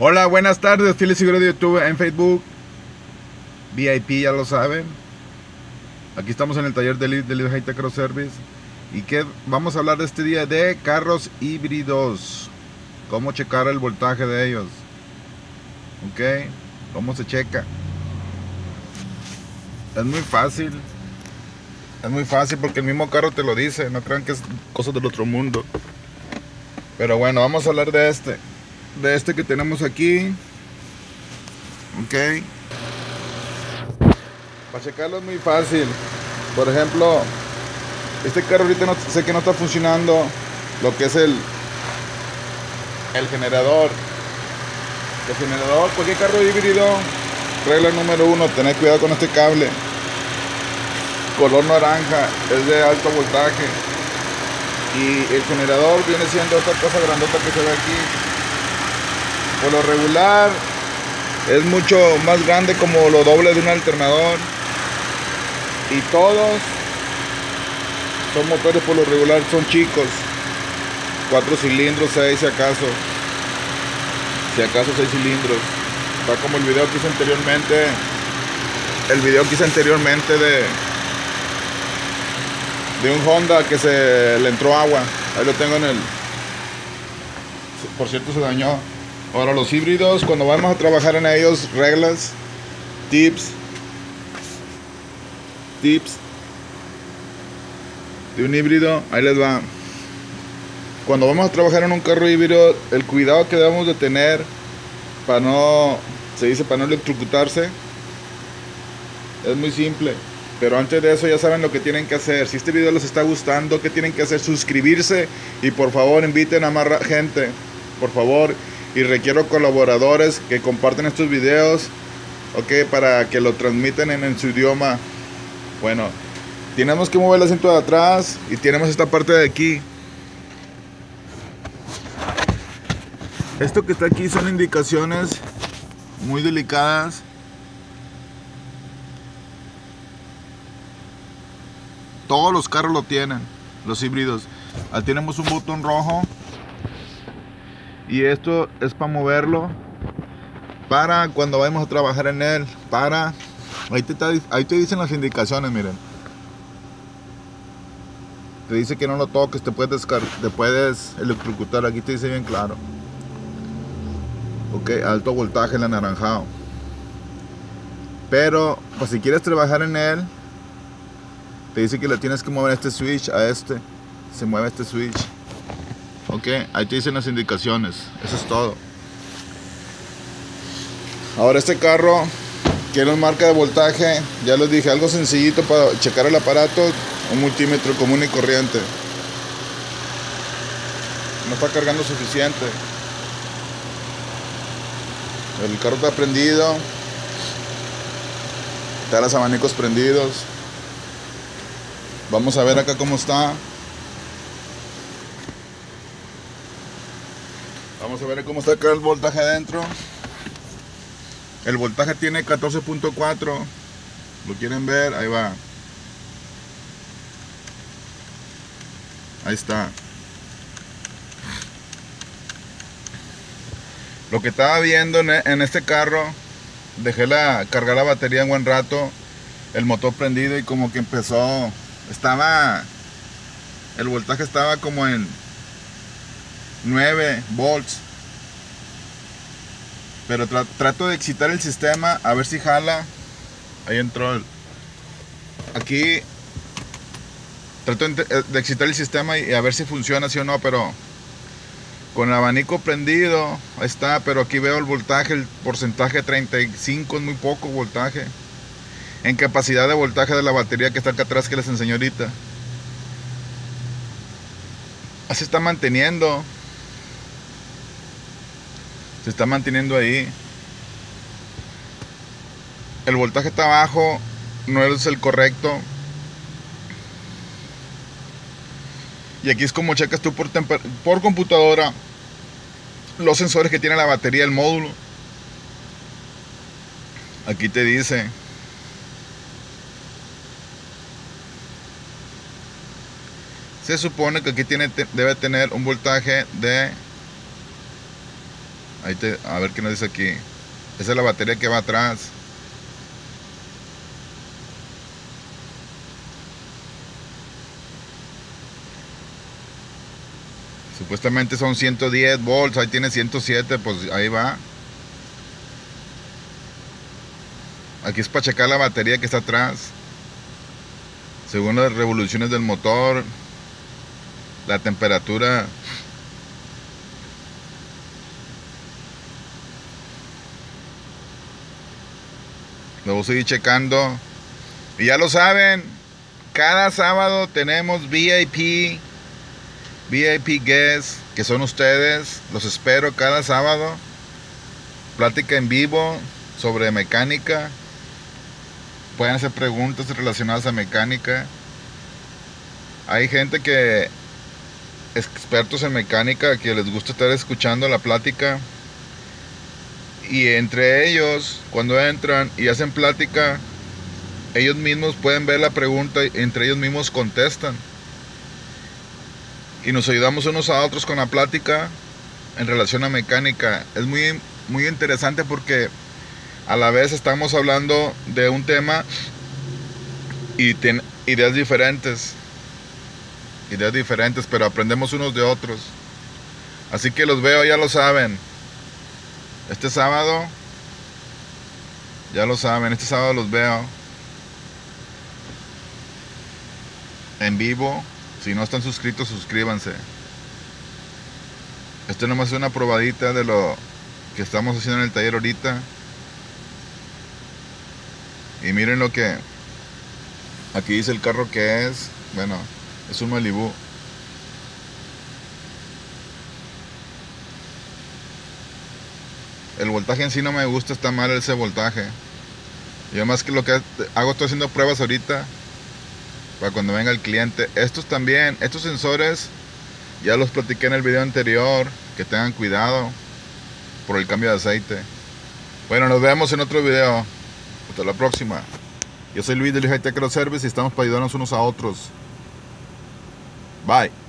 Hola, buenas tardes, fieles seguidores de YouTube en Facebook. VIP, ya lo saben. Aquí estamos en el taller de Tech Cross Service. Y que vamos a hablar este día de carros híbridos. Cómo checar el voltaje de ellos. Ok, cómo se checa. Es muy fácil. Es muy fácil porque el mismo carro te lo dice. No crean que es cosa del otro mundo. Pero bueno, vamos a hablar de este de este que tenemos aquí. Ok. Para checarlo es muy fácil. Por ejemplo, este carro ahorita no, sé que no está funcionando lo que es el el generador. El generador, cualquier carro híbrido, regla número uno, tener cuidado con este cable. Color naranja, es de alto voltaje. Y el generador viene siendo esta cosa grandota que se ve aquí por lo regular es mucho más grande como lo doble de un alternador. Y todos son motores por lo regular son chicos. Cuatro cilindros seis si acaso. Si acaso seis cilindros. Va como el video que hice anteriormente. El video que hice anteriormente de de un Honda que se le entró agua. Ahí lo tengo en el por cierto se dañó Ahora los híbridos, cuando vamos a trabajar en ellos, reglas, tips, tips de un híbrido, ahí les va. Cuando vamos a trabajar en un carro híbrido, el cuidado que debemos de tener para no, se dice, para no electrocutarse, es muy simple. Pero antes de eso ya saben lo que tienen que hacer. Si este video les está gustando, ¿qué tienen que hacer? Suscribirse y por favor inviten a más gente. Por favor, y requiero colaboradores que comparten estos videos, ok, para que lo transmiten en, su idioma. Bueno, tenemos que mover el asiento de atrás y tenemos esta parte de aquí. Esto que está aquí son indicaciones muy delicadas. Todos los carros lo tienen, los híbridos. Ahí tenemos un botón rojo y esto es para moverlo para cuando vayamos a trabajar en él para ahí te, ahí te dicen las indicaciones miren. Te dice que no lo toques te puedes te puedes electrocutar aquí te dice bien claro. Ok alto voltaje el anaranjado. Pero pues si quieres trabajar en él te dice que le tienes que mover este switch a este se mueve este switch Ok, ahí te dicen las indicaciones. Eso es todo. Ahora este carro quiere una marca de voltaje. Ya les dije, algo sencillito para checar el aparato. Un multímetro común y corriente. No está cargando suficiente. El carro está prendido. Están los abanicos prendidos. Vamos a ver acá cómo está. Vamos a ver cómo está acá el voltaje adentro. El voltaje tiene 14.4. ¿Lo quieren ver? Ahí va. Ahí está. Lo que estaba viendo en este carro, dejé la cargar la batería en buen rato, el motor prendido y como que empezó, estaba, el voltaje estaba como en 9 volts. Pero trato de excitar el sistema a ver si jala. Ahí entró el... Aquí trato eh, de excitar el sistema y a ver si funciona, sí o no, pero con el abanico prendido, está, pero aquí veo el voltaje, el porcentaje 35 es muy poco voltaje. En capacidad de voltaje de la batería que está acá atrás que les enseñé ahorita. Así está manteniendo se está manteniendo ahí. El voltaje está bajo, no es el correcto. Y aquí es como checas tú por, por computadora los sensores que tiene la batería, el módulo. Aquí te dice. Se supone que aquí tiene, debe tener un voltaje de A ver qué nos dice aquí. Esa es la batería que va atrás. Supuestamente son 110 volts, ahí tiene 107, pues ahí va. Aquí es para checar la batería que está atrás. Según las revoluciones del motor, la temperatura. Lo voy a seguir checando. Y ya lo saben, cada sábado tenemos VIP VIP Guests, que son ustedes. Los espero cada sábado. Plática en vivo sobre mecánica. Pueden hacer preguntas relacionadas a mecánica. Hay gente que, expertos en mecánica, que les gusta estar escuchando la plática. Y entre ellos, cuando entran y hacen plática, ellos mismos pueden ver la pregunta y entre ellos mismos contestan y nos ayudamos unos a otros con la plática en relación a mecánica. Es muy, muy interesante porque a la vez estamos hablando de un tema y tiene ideas diferentes. Ideas diferentes, pero aprendemos unos de otros. Así que los veo, ya lo saben. Este sábado, ya lo saben, este sábado los veo en vivo si no están suscritos, suscríbanse. Esto nomás es una probadita de lo que estamos haciendo en el taller ahorita. Y miren lo que aquí dice el carro que es. Bueno, es un Malibu. El voltaje en sí no me gusta, está mal ese voltaje. Y además que lo que hago, estoy haciendo pruebas ahorita para cuando venga el cliente. Estos también, estos sensores, ya los platiqué en el video anterior, que tengan cuidado por el cambio de aceite. Bueno, nos vemos en otro video. Hasta la próxima. Yo soy Luis de High Tech Service y estamos para ayudarnos unos a otros. Bye.